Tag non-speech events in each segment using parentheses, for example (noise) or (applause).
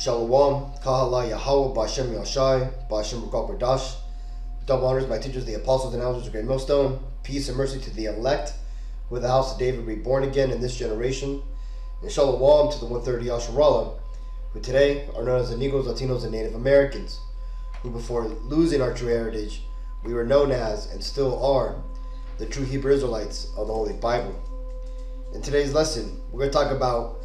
Shalom, Kahala Yahweh, Bashem Yashai, Bashem Rukak Radash. Double honors my teachers, the apostles and elders of Great Millstone. Peace and mercy to the elect, who the house of David reborn again in this generation. And Shalom to the 130 Yasharallah, who today are known as the Negroes, Latinos, and Native Americans, who before losing our true heritage, we were known as, and still are, the true Hebrew Israelites of the Holy Bible. In today's lesson, we're going to talk about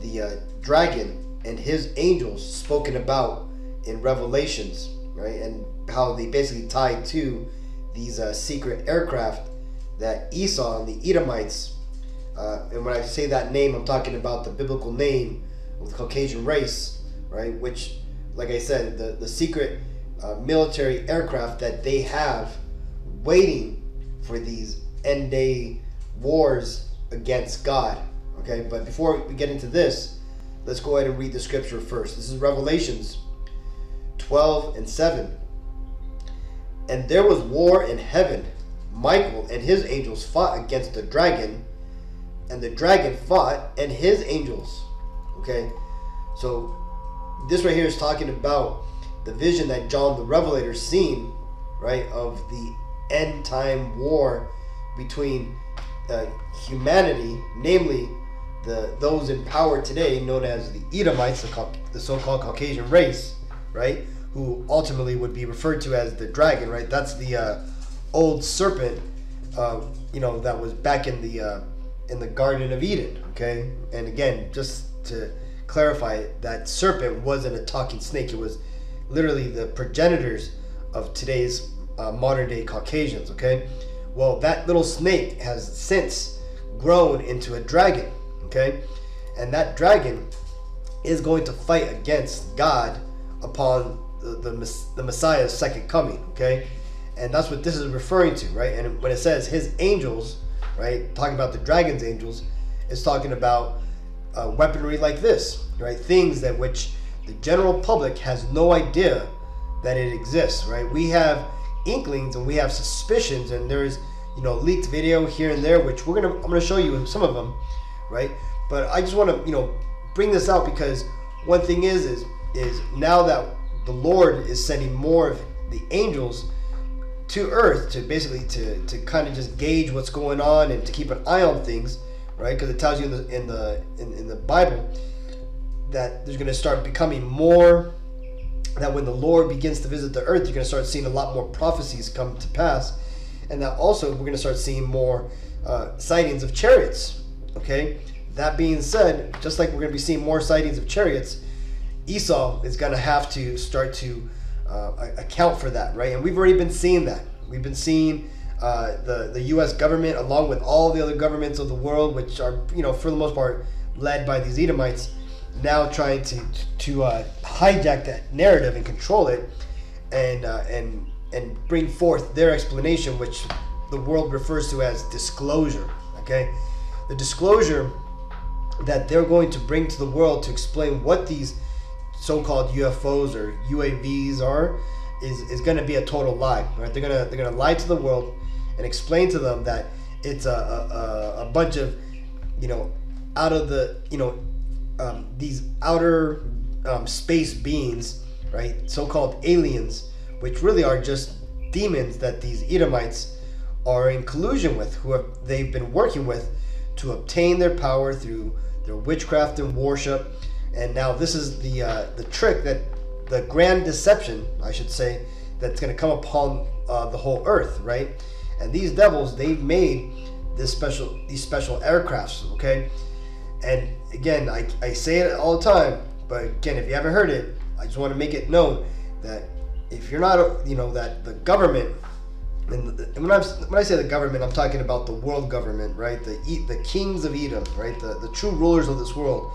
the uh, dragon and his angels spoken about in Revelations, right? And how they basically tied to these uh, secret aircraft that Esau and the Edomites, uh, and when I say that name, I'm talking about the biblical name of the Caucasian race, right? Which, like I said, the, the secret uh, military aircraft that they have waiting for these end day wars against God. Okay, but before we get into this, let's go ahead and read the scripture first. This is Revelations 12 and 7. And there was war in heaven. Michael and his angels fought against the dragon, and the dragon fought and his angels. Okay, so this right here is talking about the vision that John the Revelator seen, right, of the end time war between uh, humanity, namely the those in power today, known as the Edomites, the, the so-called Caucasian race, right, who ultimately would be referred to as the dragon, right? That's the uh, old serpent, uh, you know, that was back in the uh, in the Garden of Eden. Okay, and again, just to clarify, that serpent wasn't a talking snake; it was literally the progenitors of today's uh, modern day Caucasians. Okay, well, that little snake has since grown into a dragon. Okay, and that dragon is going to fight against God upon the, the, the Messiah's second coming. Okay, and that's what this is referring to, right? And when it says his angels, right, talking about the dragon's angels, it's talking about uh, weaponry like this, right? Things that which the general public has no idea that it exists, right? We have inklings and we have suspicions, and there's you know leaked video here and there, which we're gonna I'm gonna show you some of them, right? But I just want to you know bring this out because one thing is is is now that the Lord is sending more of the angels to earth to basically to, to kind of just gauge what's going on and to keep an eye on things right because it tells you in the in the in, in the bible that there's going to start becoming more that when the lord begins to visit the earth you're going to start seeing a lot more prophecies come to pass and that also we're going to start seeing more uh, sightings of chariots okay that being said just like we're going to be seeing more sightings of chariots esau is going to have to start to uh, account for that, right? And we've already been seeing that. We've been seeing uh, the the U.S. government, along with all the other governments of the world, which are you know for the most part led by these Edomites, now trying to to uh, hijack that narrative and control it, and uh, and and bring forth their explanation, which the world refers to as disclosure. Okay, the disclosure that they're going to bring to the world to explain what these so-called UFOs or UAVs are is, is going to be a total lie. Right? They're gonna they're gonna lie to the world and explain to them that it's a, a, a bunch of you know out of the you know um, these outer um, space beings, right? So-called aliens, which really are just demons that these Edomites are in collusion with, who have they've been working with to obtain their power through their witchcraft and worship and now this is the uh, the trick that the grand deception, I should say, that's going to come upon uh, the whole earth, right? And these devils, they've made this special these special aircrafts, okay? And again, I, I say it all the time, but again, if you haven't heard it, I just want to make it known that if you're not, you know, that the government, and, when, i when I say the government, I'm talking about the world government, right? The the kings of Edom, right? The the true rulers of this world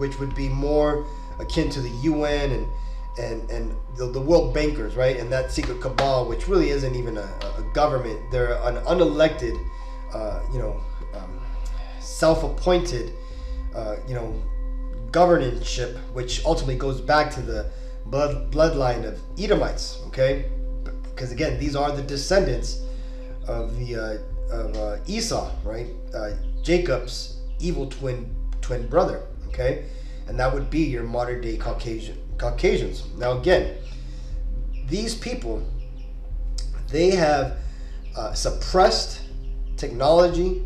which would be more akin to the UN and and and the, the world bankers, right? And that secret cabal, which really isn't even a, a government. They're an unelected, uh, you know, um, self-appointed, uh, you know, governorship, which ultimately goes back to the blood bloodline of Edomites. Okay, because again, these are the descendants of the uh, of uh, Esau, right? Uh, Jacob's evil twin twin brother. Okay, and that would be your modern day Caucasian Caucasians. Now, again, these people they have uh, suppressed technology,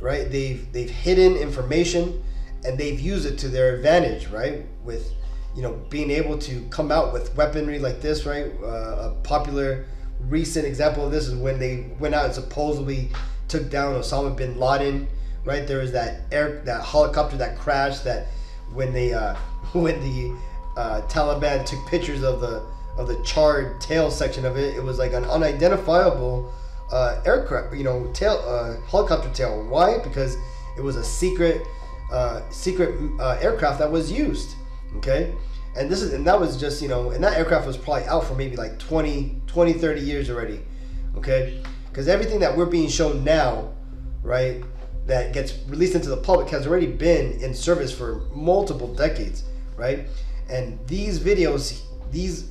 right? They've they've hidden information, and they've used it to their advantage, right? With you know being able to come out with weaponry like this, right? Uh, a popular recent example of this is when they went out and supposedly took down Osama bin Laden, right? There was that air that helicopter that crashed that when they uh, (laughs) when the uh, Taliban took pictures of the of the charred tail section of it, it was like an unidentifiable uh, aircraft, you know, tail uh, helicopter tail. Why? Because it was a secret uh, secret uh, aircraft that was used. Okay, and this is and that was just you know, and that aircraft was probably out for maybe like 20, 20 30 years already. Okay, because everything that we're being shown now, right, that gets released into the public has already been in service for multiple decades, right? And these videos, these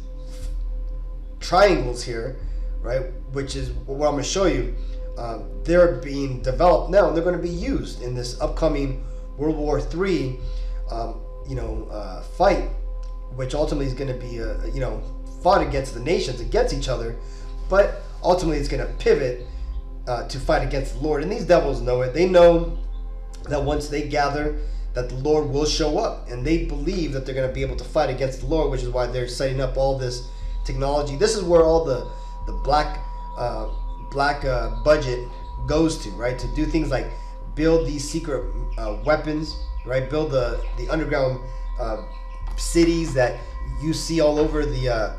triangles here, right, which is what I'm going to show you, um, they're being developed now and they're going to be used in this upcoming World War III, um, you know, uh, fight, which ultimately is going to be, a, you know, fought against the nations, against each other, but ultimately it's going to pivot uh, to fight against the Lord. And these devils know it. They know that once they gather, that the Lord will show up, and they believe that they're going to be able to fight against the Lord, which is why they're setting up all this technology. This is where all the the black uh, black uh, budget goes to, right? To do things like build these secret uh, weapons, right? Build the the underground uh, cities that you see all over the uh,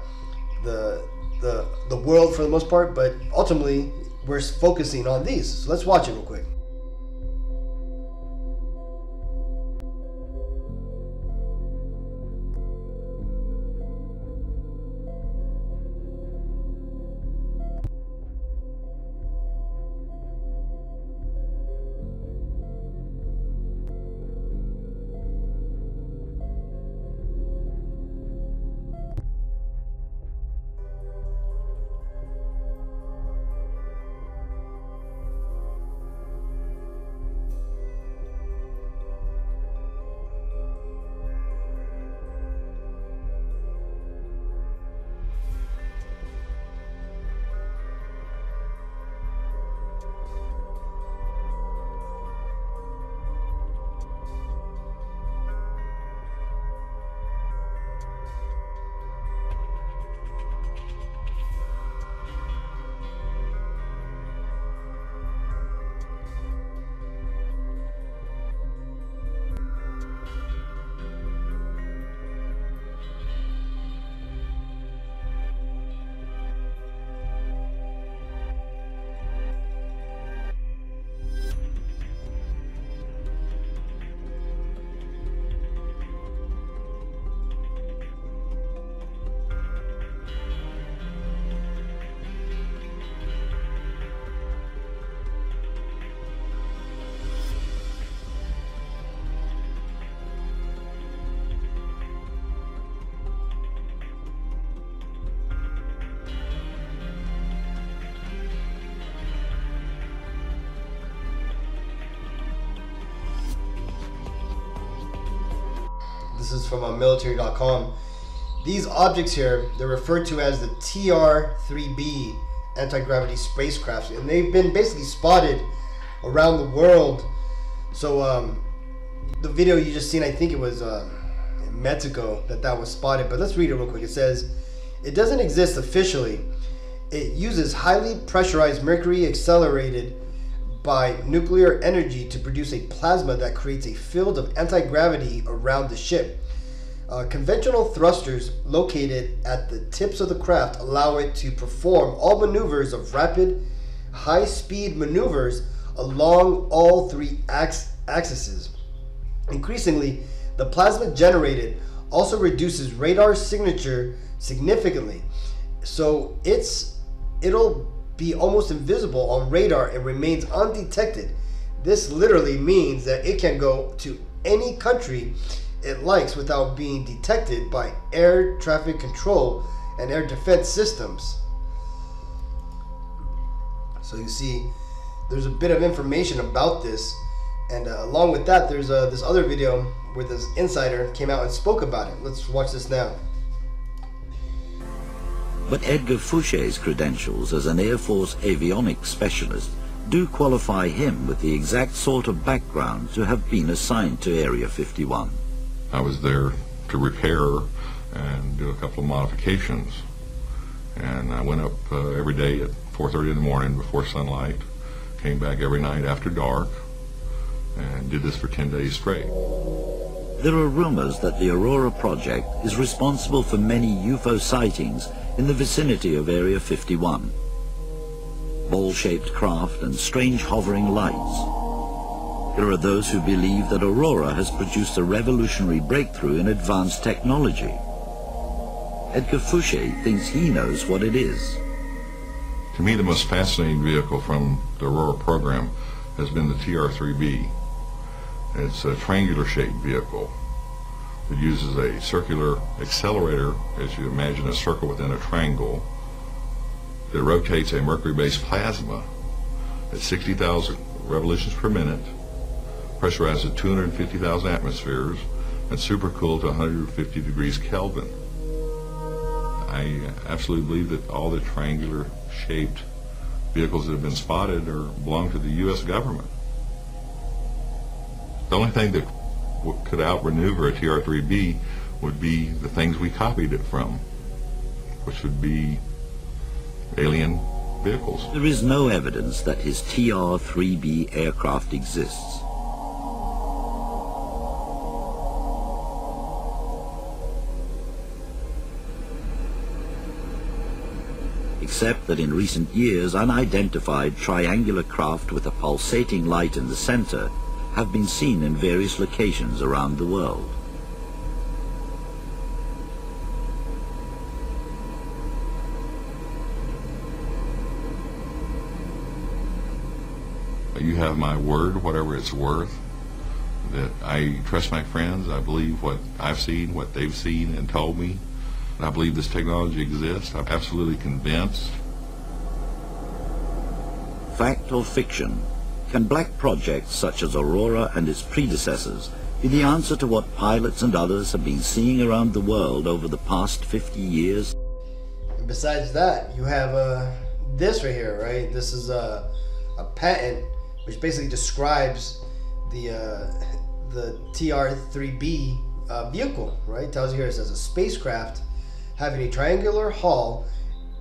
the the the world for the most part. But ultimately, we're focusing on these. So let's watch it real quick. This is from uh, military.com. These objects here, they're referred to as the TR-3B anti-gravity spacecraft, and they've been basically spotted around the world. So um, the video you just seen, I think it was uh, Mexico that that was spotted. But let's read it real quick. It says, "It doesn't exist officially. It uses highly pressurized mercury accelerated." by nuclear energy to produce a plasma that creates a field of anti-gravity around the ship. Uh, conventional thrusters located at the tips of the craft allow it to perform all maneuvers of rapid, high-speed maneuvers along all three ax- axes. Increasingly, the plasma generated also reduces radar signature significantly, so it's it'll be almost invisible on radar and remains undetected. This literally means that it can go to any country it likes without being detected by air traffic control and air defense systems. So you see, there's a bit of information about this, and uh, along with that, there's uh, this other video where this insider came out and spoke about it. Let's watch this now. But Edgar Fouché's credentials as an Air Force avionics specialist do qualify him with the exact sort of background to have been assigned to Area 51. I was there to repair and do a couple of modifications. And I went up uh, every day at 4.30 in the morning before sunlight, came back every night after dark, and did this for 10 days straight. There are rumors that the Aurora project is responsible for many UFO sightings in the vicinity of Area 51. Ball-shaped craft and strange hovering lights. There are those who believe that Aurora has produced a revolutionary breakthrough in advanced technology. Edgar Fouché thinks he knows what it is. To me, the most fascinating vehicle from the Aurora program has been the TR-3B. It's a triangular-shaped vehicle. It uses a circular accelerator, as you imagine a circle within a triangle, that rotates a mercury-based plasma at 60,000 revolutions per minute, pressurized at 250,000 atmospheres, and supercooled to 150 degrees Kelvin. I uh, absolutely believe that all the triangular-shaped vehicles that have been spotted are belong to the U.S. government. The only thing that could outmaneuver a TR-3B would be the things we copied it from, which would be alien vehicles. There is no evidence that his TR-3B aircraft exists. Except that in recent years unidentified triangular craft with a pulsating light in the center have been seen in various locations around the world. You have my word, whatever it's worth, that I trust my friends. I believe what I've seen, what they've seen and told me. I believe this technology exists. I'm absolutely convinced. Fact or fiction? Can black projects such as Aurora and its predecessors be the answer to what pilots and others have been seeing around the world over the past 50 years? And besides that, you have uh, this right here, right? This is a, a patent which basically describes the uh, the TR-3B uh, vehicle, right? Tells you here it says a spacecraft having a triangular hull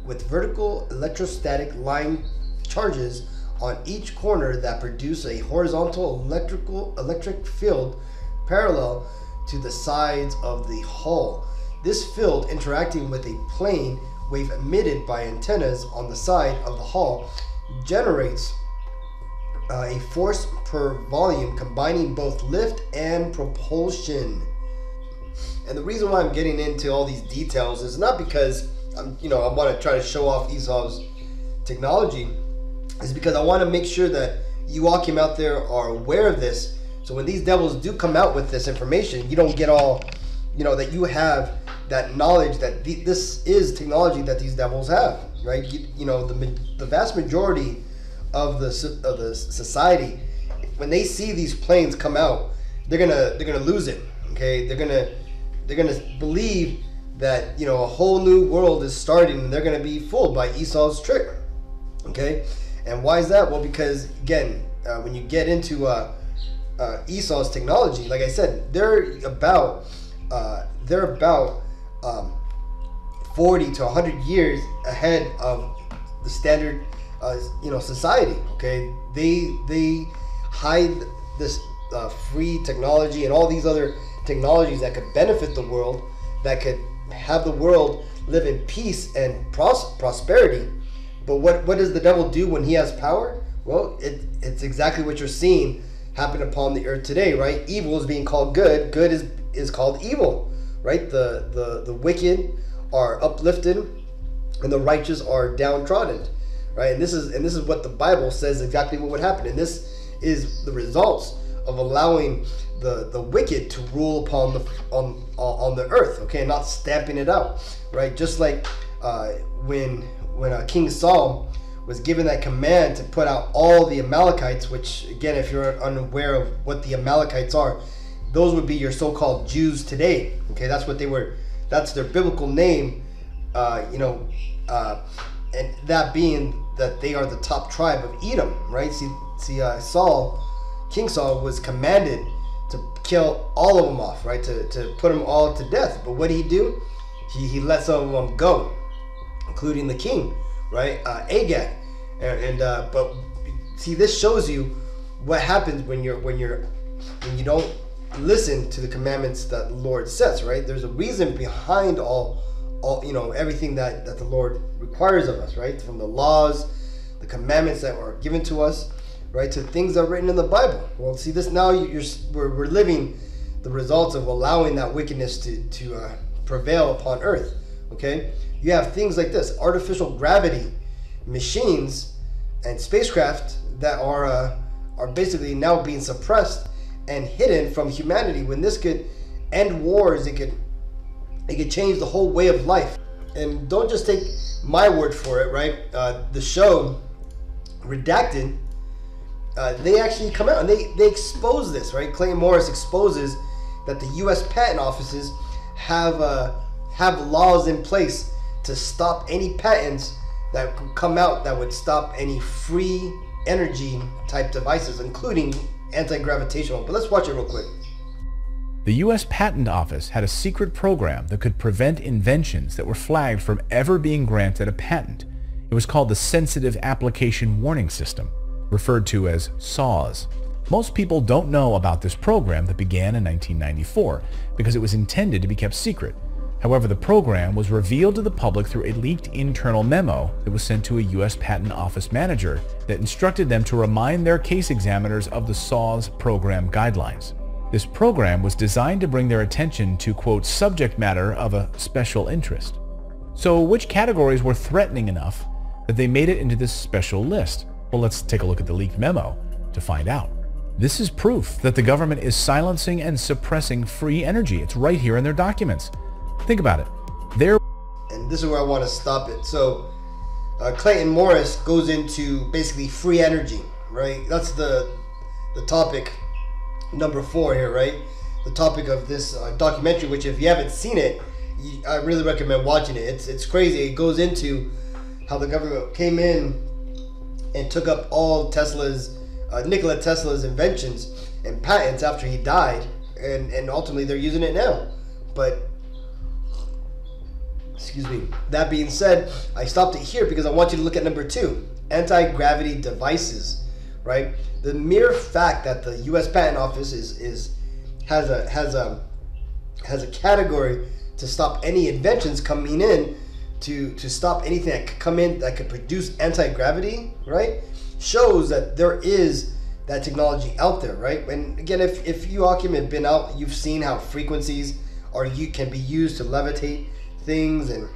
with vertical electrostatic line charges on each corner that produce a horizontal electrical electric field parallel to the sides of the hull. This field interacting with a plane wave emitted by antennas on the side of the hull generates uh, a force per volume combining both lift and propulsion. And the reason why I'm getting into all these details is not because I'm, you know, I want to try to show off Esau's technology, is because I want to make sure that you all came out there are aware of this. So when these devils do come out with this information, you don't get all, you know, that you have that knowledge that th- this is technology that these devils have, right? You, you know, the the vast majority of the of the society, when they see these planes come out, they're gonna they're gonna lose it. Okay, they're gonna they're gonna believe that you know a whole new world is starting, and they're gonna be fooled by Esau's trick. Okay, and why is that? Well, because again, uh, when you get into uh, uh, Esau's technology, like I said, they're about uh, they're about um, 40 to 100 years ahead of the standard uh, you know society okay they they hide this uh, free technology and all these other technologies that could benefit the world that could have the world live in peace and pros- prosperity. But what what does the devil do when he has power? Well it, it's exactly what you're seeing happen upon the earth today right? Evil is being called good. Good is is called evil right? The the the wicked are uplifted and the righteous are downtrodden right? And this is and this is what the Bible says exactly what would happen. And this is the results of allowing the the wicked to rule upon the on on the earth, okay, not stamping it out, right? Just like uh, when when uh, King Saul was given that command to put out all the Amalekites, which again, if you're unaware of what the Amalekites are, those would be your so-called Jews today. Okay, that's what they were. That's their biblical name. Uh, you know, uh, and that being that they are the top tribe of Edom, right? See, see, uh, Saul, King Saul, was commanded kill all of them off, right? To, to put them all to death. But what did he do? He, he let some of them go, including the king, right? Uh, Agag, and, and uh, but see, this shows you what happens when you're when you're when you don't listen to the commandments that the Lord sets, right? There's a reason behind all all you know everything that that the Lord requires of us, right? From the laws, the commandments that are given to us, right, to things that are written in the Bible. Well, see this now you're we're, we're living the results of allowing that wickedness to to uh, prevail upon earth. Okay, you have things like this: artificial gravity machines and spacecraft that are uh, are basically now being suppressed and hidden from humanity. When this could end wars, it could it could change the whole way of life. And don't just take my word for it, right? Uh, the show Redacted, uh, they actually come out and they, they expose this, right? Clayton Morris exposes that the U.S. patent offices have uh, have laws in place to stop any patents that could come out that would stop any free energy type devices, including anti-gravitational. But let's watch it real quick. The U.S. Patent Office had a secret program that could prevent inventions that were flagged from ever being granted a patent. It was called the Sensitive Application Warning System, referred to as SAWS. Most people don't know about this program that began in 1994 because it was intended to be kept secret. However, the program was revealed to the public through a leaked internal memo that was sent to a U.S. Patent Office manager that instructed them to remind their case examiners of the SAWS program guidelines. This program was designed to bring their attention to, quote, subject matter of a special interest. So which categories were threatening enough that they made it into this special list? Well, let's take a look at the leaked memo to find out. This is proof that the government is silencing and suppressing free energy. It's right here in their documents. Think about it. They're and this is where I want to stop it. So, uh, Clayton Morris goes into basically free energy, right? That's the the topic number four here, right? The topic of this uh, documentary, which if you haven't seen it, you, I really recommend watching it. It's it's crazy. It goes into how the government came in and took up all Tesla's, uh, Nikola Tesla's inventions and patents after he died, and and ultimately they're using it now. But excuse me. That being said, I stopped it here because I want you to look at number two, anti-gravity devices, right? the mere fact that the U.S. Patent Office is is has a has a has a category to stop any inventions coming in to to stop anything that could come in that could produce anti-gravity right? Shows that there is that technology out there right? And again if, if you Akim have been out you've seen how frequencies are you can be used to levitate things and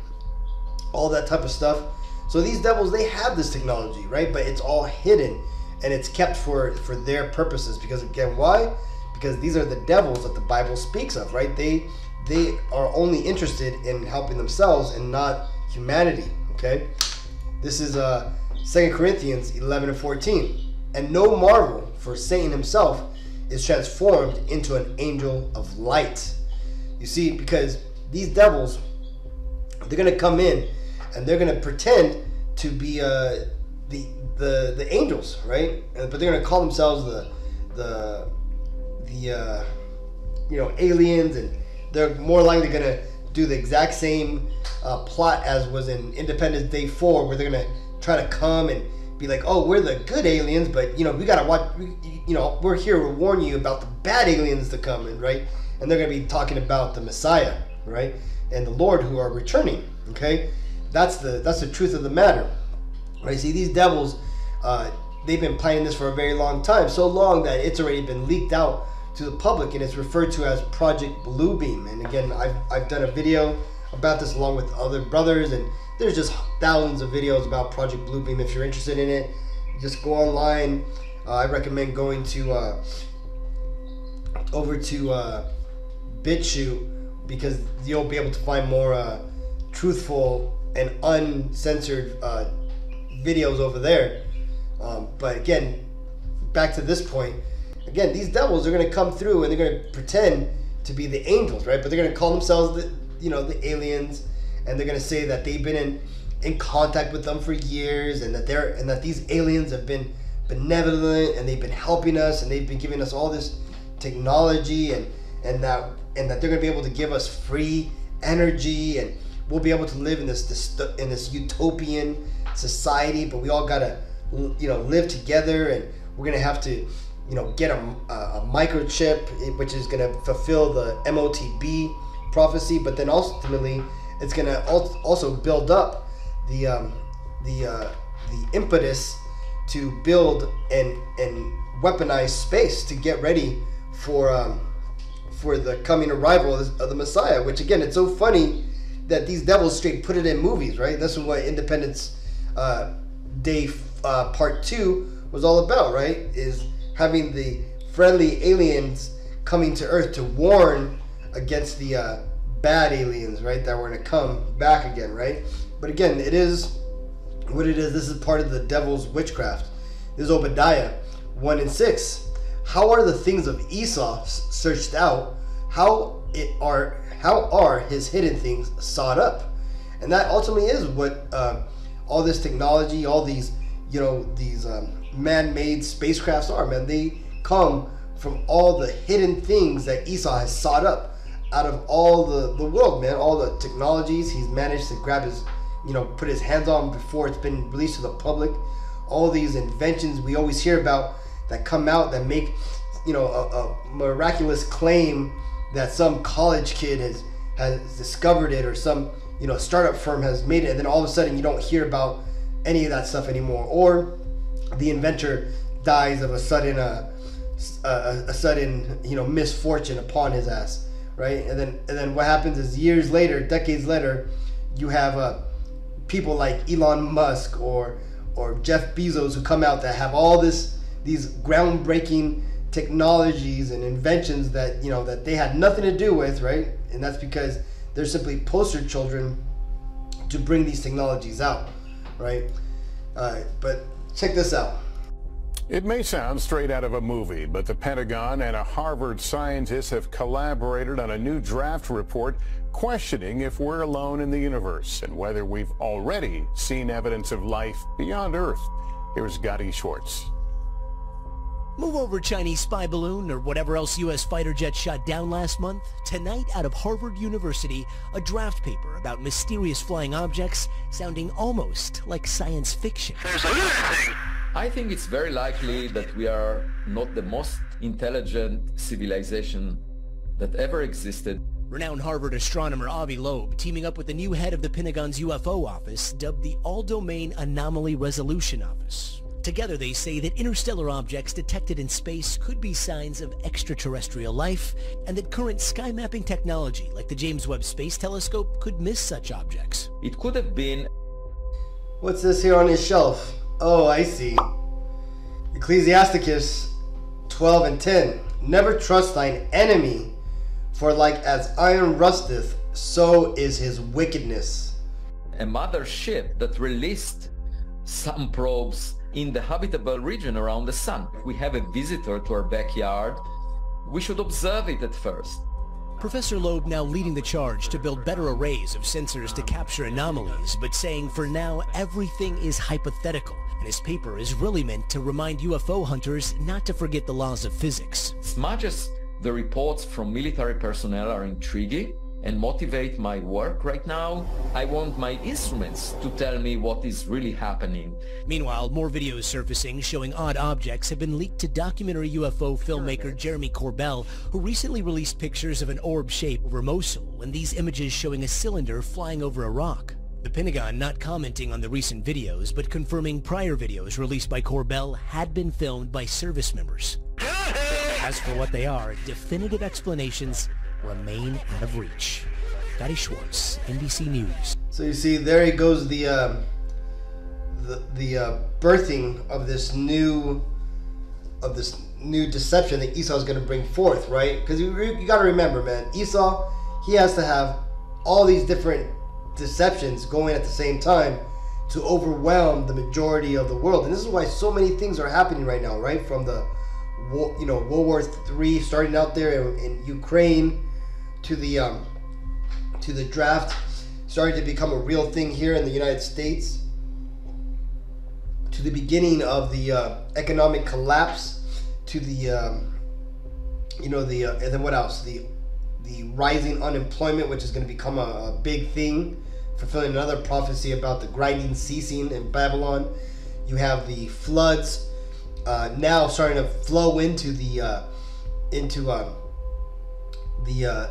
all that type of stuff. So these devils they have this technology right? But it's all hidden and it's kept for for their purposes because again why? Because these are the devils that the bible speaks of right? They they are only interested in helping themselves and not humanity okay? This is uh 2 corinthians 11 and 14 and no marvel for satan himself is transformed into an angel of light. You see because these devils they're to come in and they're to pretend to be uh, the the the angels, right? But they're gonna call themselves the the the uh, you know aliens, and they're more likely gonna do the exact same uh, plot as was in Independence Day four, where they're gonna try to come and be like, oh, we're the good aliens, but you know we gotta watch. You know we're here to warn you about the bad aliens to come, and right, and they're gonna be talking about the Messiah, right, and the Lord who are returning. Okay, that's the that's the truth of the matter. Right? See, these devils, uh, they've been planning this for a very long time, so long that it's already been leaked out to the public, and it's referred to as Project Bluebeam. And again, I've, I've done a video about this along with other brothers, and there's just thousands of videos about Project Bluebeam. If you're interested in it, just go online. Uh, I recommend going to uh, over to uh, BitChute because you'll be able to find more uh, truthful and uncensored uh, videos over there. Um, but again, back to this point, again, these devils are going to come through and they're going to pretend to be the angels, right? But they're going to call themselves the, you know, the aliens, and they're going to say that they've been in in contact with them for years, and that they're and that these aliens have been benevolent and they've been helping us and they've been giving us all this technology and and that and that they're going to be able to give us free energy and we'll be able to live in this, this in this utopian society but we all got to you know live together and we're going to have to you know get a, a, microchip which is going to fulfill the MOTB prophecy but then ultimately it's going to also build up the um, the uh, the impetus to build and and weaponize space to get ready for um, for the coming arrival of the, Messiah. Which again, it's so funny that these devils straight put it in movies, right? That's what Independence uh, Day uh, Part Two was all about, right? Is having the friendly aliens coming to Earth to warn against the uh, bad aliens, right? That were going to come back again, right? But again, it is what it is. This is part of the devil's witchcraft. This is Obadiah 1 and 6. How are the things of Esau searched out? How it are how are his hidden things sought up? And that ultimately is what uh, all this technology, all these you know these um, man-made spacecrafts are. Man, they come from all the hidden things that Esau has sought up out of all the, the world, man. All the technologies he's managed to grab his you know, put his hands on before it's been released to the public. All these inventions we always hear about that come out that make, you know, a, a miraculous claim that some college kid has has discovered it or some you know startup firm has made it, and then all of a sudden you don't hear about any of that stuff anymore, or the inventor dies of a sudden uh, a, a sudden you know misfortune upon his ass, right? And then and then what happens is years later, decades later, you have a people like Elon Musk or or Jeff Bezos who come out that have all this these groundbreaking technologies and inventions that you know that they had nothing to do with, right? And that's because they're simply poster children to bring these technologies out, right? Uh, but check this out. It may sound straight out of a movie, but the Pentagon and a Harvard scientist have collaborated on a new draft report questioning if we're alone in the universe and whether we've already seen evidence of life beyond Earth. Here's Gadi Schwartz. Move over Chinese spy balloon or whatever else U.S. fighter jet shot down last month. Tonight, out of Harvard University, a draft paper about mysterious flying objects sounding almost like science fiction. There's another thing. I think it's very likely that we are not the most intelligent civilization that ever existed. Renowned Harvard astronomer Avi Loeb teaming up with the new head of the Pentagon's UFO office dubbed the All-Domain Anomaly Resolution Office. Together they say that interstellar objects detected in space could be signs of extraterrestrial life and that current sky mapping technology like the James Webb Space Telescope could miss such objects. It could have been... What's this here on his shelf? Oh, I see. Ecclesiasticus 12 and 10. Never trust thine enemy, for like as iron rusteth, so is his wickedness. A mother ship that released some probes in the habitable region around the sun. If we have a visitor to our backyard, we should observe it at first. Professor Loeb now leading the charge to build better arrays of sensors to capture anomalies, but saying for now everything is hypothetical and his paper is really meant to remind UFO hunters not to forget the laws of physics. As much as the reports from military personnel are intriguing, and motivate my work right now, I want my instruments to tell me what is really happening. Meanwhile, more videos surfacing showing odd objects have been leaked to documentary UFO filmmaker Jeremy Corbell, who recently released pictures of an orb shape over Mosul, and these images showing a cylinder flying over a rock. The Pentagon not commenting on the recent videos, but confirming prior videos released by Corbell had been filmed by service members. As for what they are, definitive explanations remain out of reach. Gadi Schwartz, NBC News. So you see, there he goes the uh, the, the uh, birthing of this new of this new deception that Esau is going to bring forth, right? Because you, you got to remember, man, Esau he has to have all these different deceptions going at the same time to overwhelm the majority of the world. And this is why so many things are happening right now, right? From the you know World War Three starting out there in, in Ukraine to the um, to the draft starting to become a real thing here in the United States. To the beginning of the uh, economic collapse to the um, you know the uh, and then what else? The the rising unemployment which is going to become a, a big thing fulfilling another prophecy about the grinding ceasing in Babylon. You have the floods uh, now starting to flow into the uh, into um, the uh,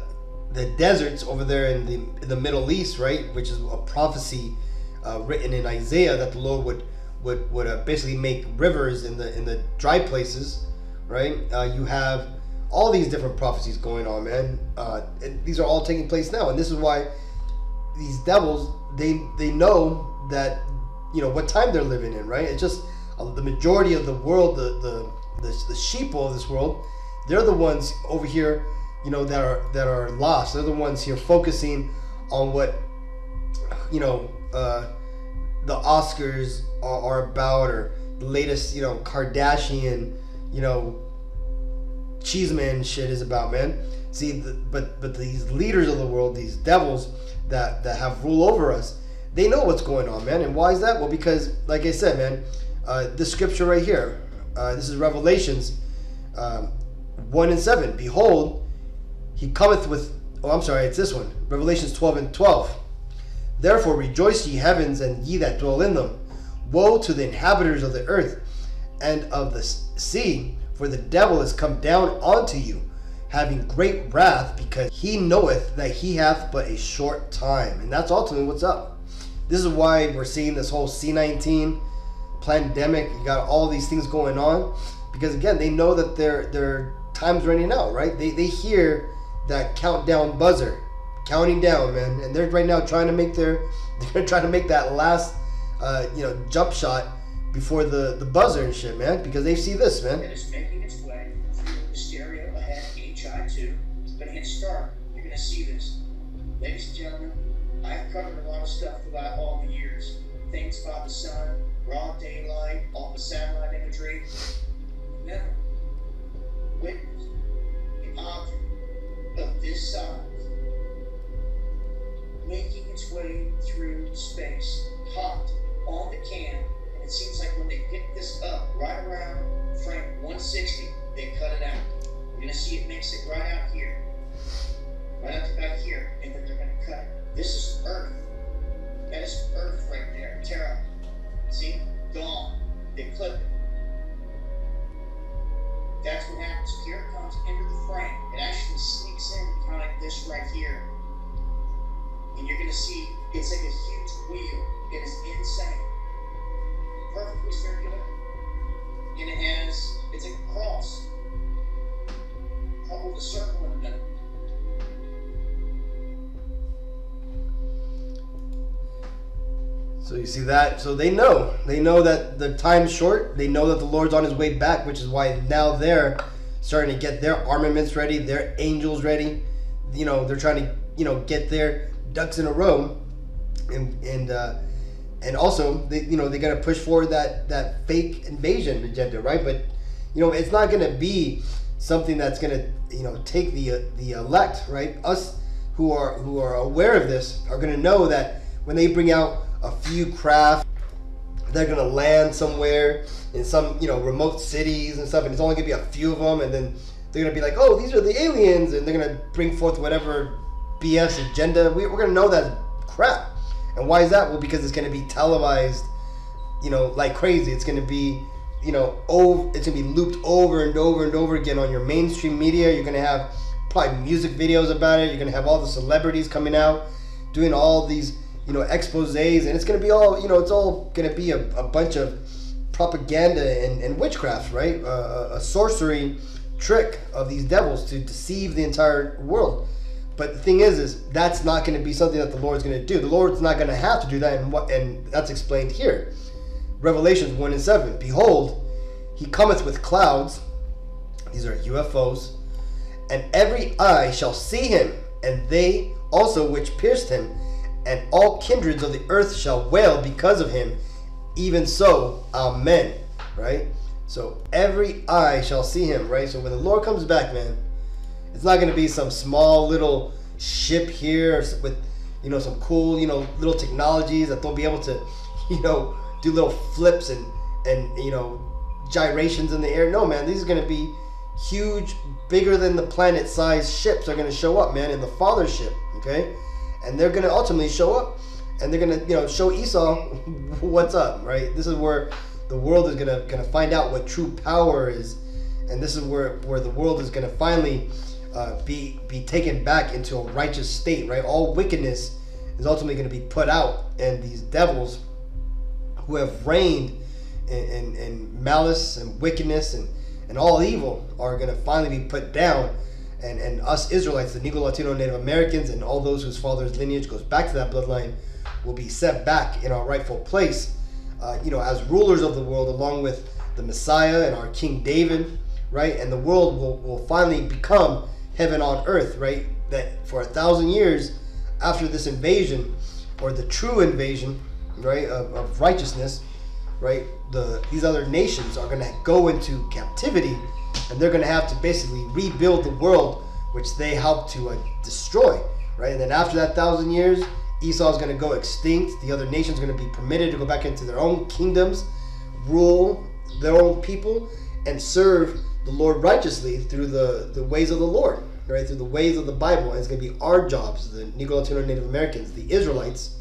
the deserts over there in the in the Middle East, right? Which is a prophecy uh, written in Isaiah that the Lord would would would uh, basically make rivers in the in the dry places, right? Uh, you have all these different prophecies going on, man. Uh, these are all taking place now, and this is why these devils they they know that you know what time they're living in, right? It's just uh, the majority of the world, the the the, the of this world, they're the ones over here, you know, that are that are lost. They're the ones here focusing on what you know uh, the Oscars are, are about, or the latest, you know, Kardashian, you know, cheeseman shit is about, man. See, the, but but these leaders of the world, these devils that that have rule over us, they know what's going on, man. And why is that? Well, because, like I said, man, uh, this scripture right here, uh, this is Revelations um, 1 and 7. Behold, he cometh with, oh, I'm sorry, it's this one. Revelations 12 and 12. Therefore rejoice ye heavens and ye that dwell in them. Woe to the inhabitants of the earth and of the sea, for the devil is come down unto you, having great wrath, because he knoweth that he hath but a short time. And that's ultimately what's up. This is why we're seeing this whole C19 pandemic. You got all these things going on because again, they know that their their time's running out, right? They they hear that countdown buzzer counting down, man, and they're right now trying to make their (laughs) they're trying to make that last uh, you know jump shot before the the buzzer and shit, man, because they see this, man. It is making its way through the stereo ahead HI2. But hit start, you're gonna see this. Ladies and gentlemen, I've covered a lot of stuff throughout all the years. Things about the sun, broad daylight, all the satellite imagery. Never witnessed an object size making its way through space, hot on the can, and it seems like when they pick this up right around frame 160, they cut it out. You're gonna see it makes it right out here, right out to back here, and then they're gonna cut it. This is So they know. They know that the time's short. They know that the Lord's on his way back, which is why now they're starting to get their armaments ready, their angels ready. You know, they're trying to, you know, get their ducks in a row, and and uh, and also they, you know, they got to push forward that that fake invasion agenda, right? But you know, it's not going to be something that's going to, you know, take the uh, the elect, right? Us who are who are aware of this are going to know that when they bring out a few craft they're gonna land somewhere in some you know remote cities and stuff and it's only gonna be a few of them and then they're gonna be like oh these are the aliens and they're gonna bring forth whatever bs agenda. We, we're gonna know that crap. And why is that? Well because it's gonna be televised you know like crazy. It's gonna be you know over it's gonna be looped over and over and over again on your mainstream media. You're gonna have probably music videos about it. You're gonna have all the celebrities coming out doing all these you know exposés and it's going to be all you know it's all going to be a, a bunch of propaganda and, and witchcraft right? Uh, a sorcery trick of these devils to deceive the entire world. But the thing is is that's not going to be something that the lord's going to do. The lord's not going to have to do that and what and that's explained here. Revelations 1 and 7 behold he cometh with clouds. These are ufos and every eye shall see him and they also which pierced him and all kindreds of the earth shall wail because of him. Even so, Amen. Right? So every eye shall see him, right? So when the Lord comes back, man, it's not going to be some small little ship here with, you know, some cool, you know, little technologies that they'll be able to, (laughs) you know, do little flips and, and, you know, gyrations in the air. No, man, these are going to be huge, bigger than the planet size ships are going to show up, man, in the father ship, okay? And they're going to ultimately show up and they're going to, you know, show Esau (laughs) what's up, right? This is where the world is gonna gonna find out what true power is, and this is where where the world is gonna finally uh, be be taken back into a righteous state. Right, all wickedness is ultimately going to be put out, and these devils who have reigned in, in, in malice and wickedness and, and all evil are going to finally be put down. And, and us Israelites, the Negro, Latino, Native Americans, and all those whose father's lineage goes back to that bloodline, will be set back in our rightful place uh, you know, as rulers of the world, along with the Messiah and our King David, right? And the world will, will finally become heaven on earth, right? That for a thousand years after this invasion, or the true invasion, right, of, of righteousness, right? The these other nations are gonna go into captivity, and they're gonna have to basically rebuild the world which they helped to uh, destroy, right? And then after that thousand years, Esau is going to go extinct. The other nations are going to be permitted to go back into their own kingdoms, rule their own people, and serve the Lord righteously through the, the ways of the Lord, right? Through the ways of the Bible. And it's going to be our jobs, the Negro Latino Native Americans, the Israelites,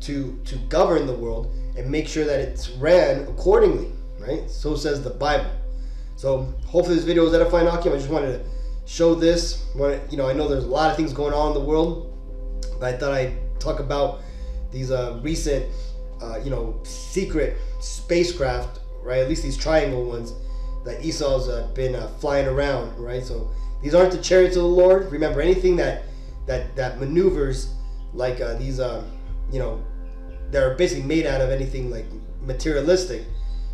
to, to govern the world and make sure that it's ran accordingly, right? So says the Bible. So hopefully this video was edifying, Akim. I just wanted to show this. You know, I know there's a lot of things going on in the world. But I thought I'd talk about these uh, recent, uh, you know, secret spacecraft, right? At least these triangle ones that Esau's uh, been uh, flying around, right? So these aren't the chariots of the Lord. Remember, anything that that that maneuvers like uh, these, uh, you know, that are basically made out of anything like materialistic.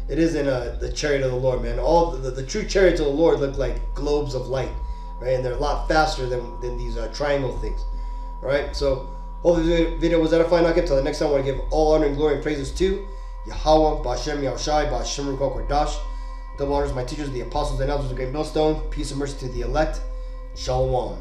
It isn't uh, the chariot of the Lord, man. All the, the, the, true chariots of the Lord look like globes of light, right? And they're a lot faster than, than these uh, triangle things. Right? So, hopefully this video was edifying. I'll get to the next time. I want to give all honor and glory and praises to Yahweh, Bashem, Yahushai, Bashem, Ruach HaKodesh. Double honors my teachers, the apostles and elders of the great millstone. Peace and mercy to the elect. Shalom.